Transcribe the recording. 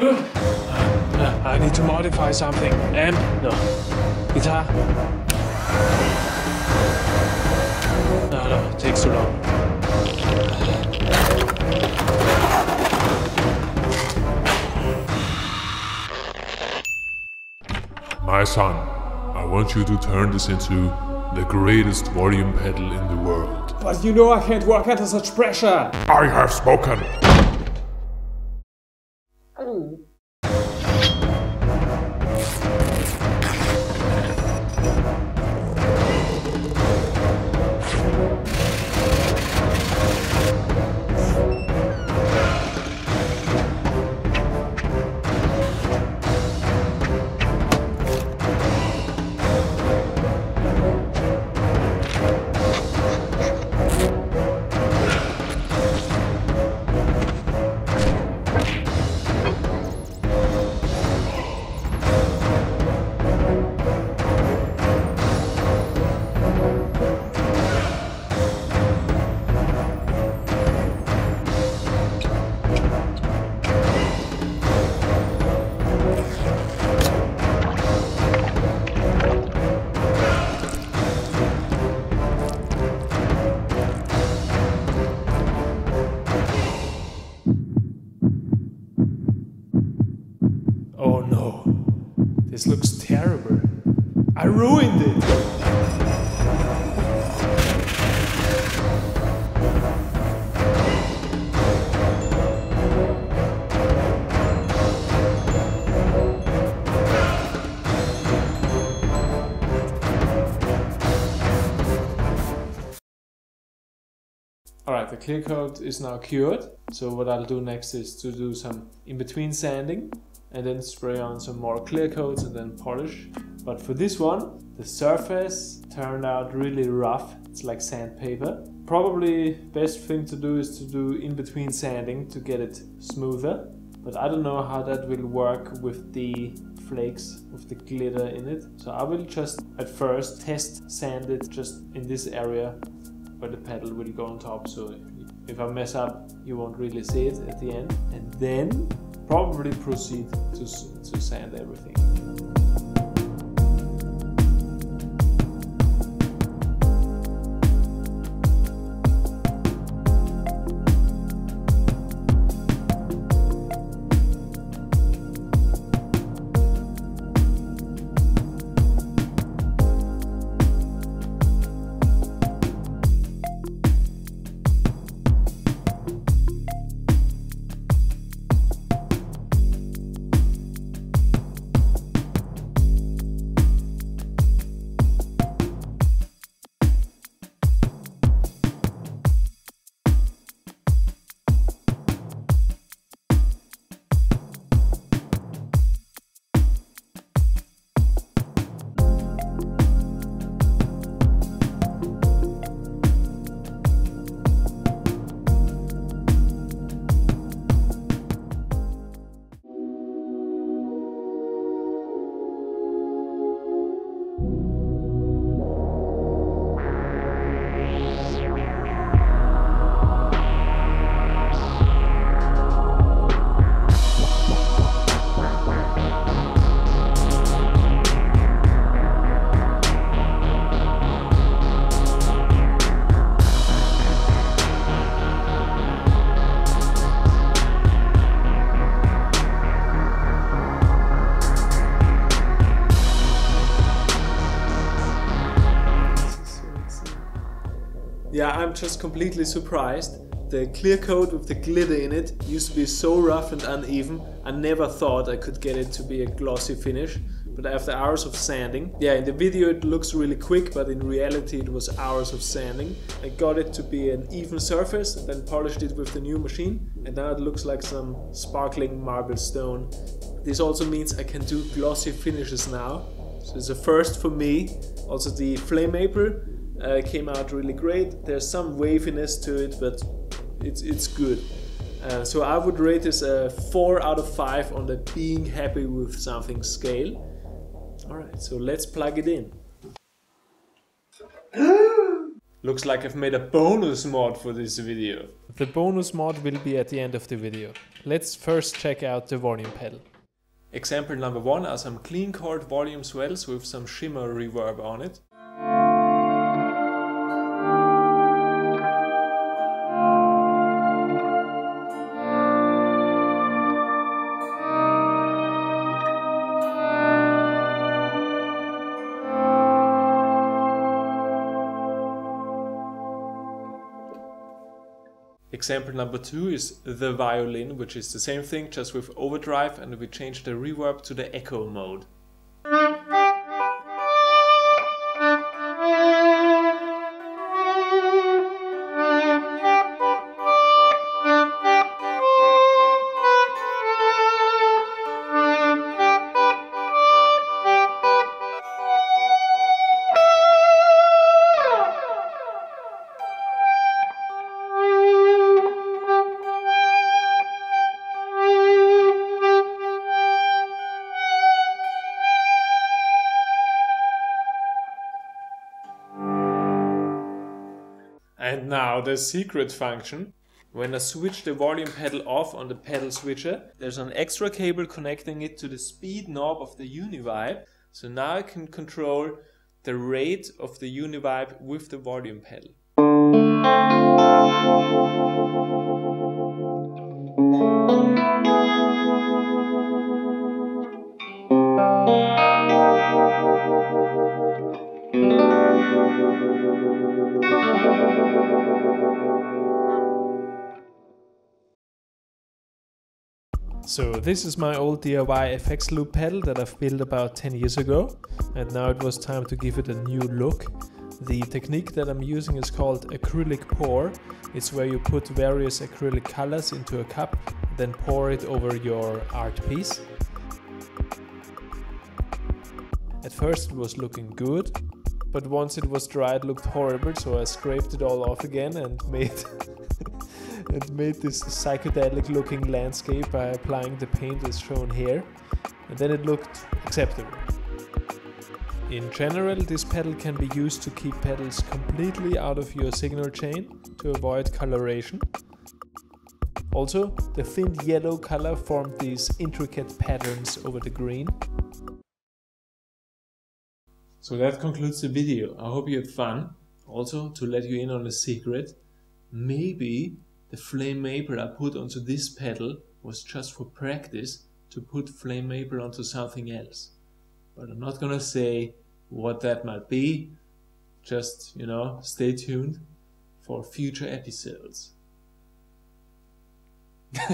I need to modify something. Amp? No. Guitar? No, no, it takes too long. My son, I want you to turn this into the greatest volume pedal in the world. But you know I can't work under such pressure. I have spoken. Oh This looks terrible. I ruined it. Alright, the clear coat is now cured. So what I'll do next is to do some in-between sanding and then spray on some more clear coats and then polish. But for this one, the surface turned out really rough. It's like sandpaper. Probably best thing to do is to do in-between sanding to get it smoother. But I don't know how that will work with the flakes with the glitter in it. So I will just at first test sand it just in this area where the pedal will go on top. So if I mess up, you won't really see it at the end. And then probably proceed to, to sand everything. I'm just completely surprised. The clear coat with the glitter in it used to be so rough and uneven. I never thought I could get it to be a glossy finish. But after hours of sanding, yeah, in the video it looks really quick, but in reality it was hours of sanding. I got it to be an even surface, then polished it with the new machine, and now it looks like some sparkling marble stone. This also means I can do glossy finishes now. So it's a first for me. Also the flame maple uh, came out really great. There's some waviness to it, but it's it's good. Uh, so I would rate this a four out of five on the being happy with something scale. All right, so let's plug it in. Looks like I've made a bonus mod for this video. The bonus mod will be at the end of the video. Let's first check out the volume pedal. Example number one are some clean chord volume swells with some shimmer reverb on it. Example number two is the violin, which is the same thing, just with overdrive, and we change the reverb to the echo mode. And now the secret function. When I switch the volume pedal off on the pedal switcher, there's an extra cable connecting it to the speed knob of the Univibe. So now I can control the rate of the Univibe with the volume pedal. So this is my old DIY FX loop pedal that I've built about 10 years ago and now it was time to give it a new look. The technique that I'm using is called acrylic pour. It's where you put various acrylic colors into a cup, then pour it over your art piece. At first it was looking good, but once it was dry it looked horrible so I scraped it all off again and made and made this psychedelic looking landscape by applying the paint as shown here and then it looked acceptable. In general this pedal can be used to keep pedals completely out of your signal chain to avoid coloration. Also the thin yellow color formed these intricate patterns over the green. So that concludes the video. I hope you had fun. Also, to let you in on a secret, maybe the flame maple I put onto this pedal was just for practice to put flame maple onto something else. But I'm not gonna say what that might be. Just, you know, stay tuned for future episodes.